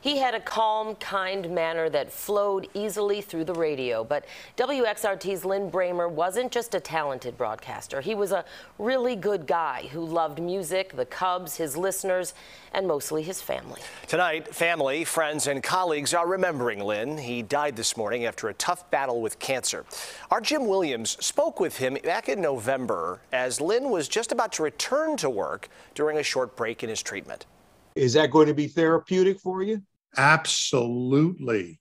He had a calm, kind manner that flowed easily through the radio. But WXRT's Lin Brehmer wasn't just a talented broadcaster. He was a really good guy who loved music, the Cubs, his listeners, and mostly his family. Tonight, family, friends, and colleagues are remembering Lin. He died this morning after a tough battle with cancer. Our Jim Williams spoke with him back in November as Lin was just about to return to work during a short break in his treatment. Is that going to be therapeutic for you? Absolutely.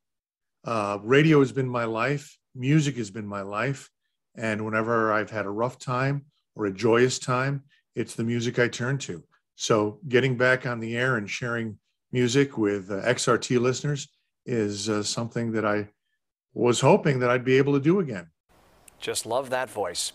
Uh, radio has been my life, music has been my life. And whenever I've had a rough time or a joyous time, it's the music I turn to. So getting back on the air and sharing music with uh, XRT listeners is uh, something that I was hoping that I'd be able to do again. Just love that voice.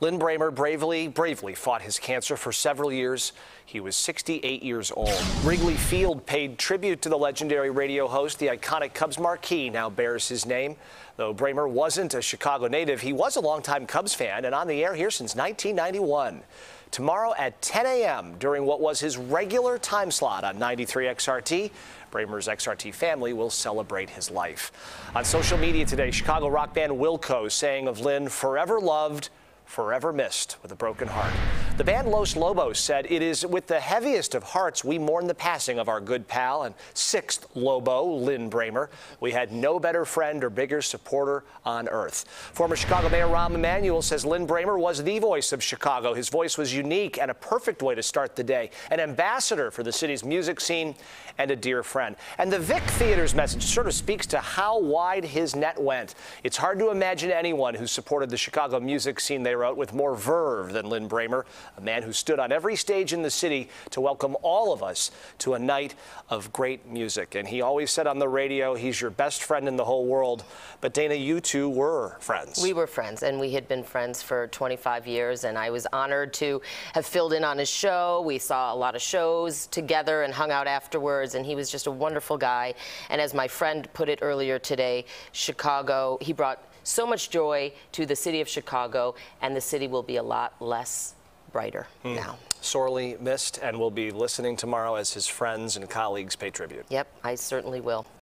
Lin Brehmer bravely, bravely fought his cancer for several years. He was 68 years old. Wrigley Field paid tribute to the legendary radio host. The iconic Cubs marquee now bears his name. Though Brehmer wasn't a Chicago native, he was a longtime Cubs fan and on the air here since 1991. Tomorrow at 10 a.m. during what was his regular time slot on 93 XRT, Brehmer's XRT family will celebrate his life. On social media today, Chicago rock band Wilco saying of Lin, forever loved, forever missed with a broken heart. The band Los Lobos said it is with the heaviest of hearts we mourn the passing of our good pal and sixth Lobo, Lin Brehmer. We had no better friend or bigger supporter on earth. Former Chicago Mayor Rahm Emanuel says Lin Brehmer was the voice of Chicago. His voice was unique and a perfect way to start the day. An ambassador for the city's music scene and a dear friend. And the Vic Theater's message sort of speaks to how wide his net went. It's hard to imagine anyone who supported the Chicago music scene, they wrote, with more verve than Lin Brehmer a man who stood on every stage in the city to welcome all of us to a night of great music. And he always said on the radio, he's your best friend in the whole world. But Dana, you two were friends. We were friends, and we had been friends for 25 years, and I was honored to have filled in on his show. We saw a lot of shows together and hung out afterwards, and he was just a wonderful guy. And as my friend put it earlier today, Chicago, he brought so much joy to the city of Chicago, and the city will be a lot less brighter mm. now. Sorely missed, and we'll be listening tomorrow as his friends and colleagues pay tribute. Yep, I certainly will.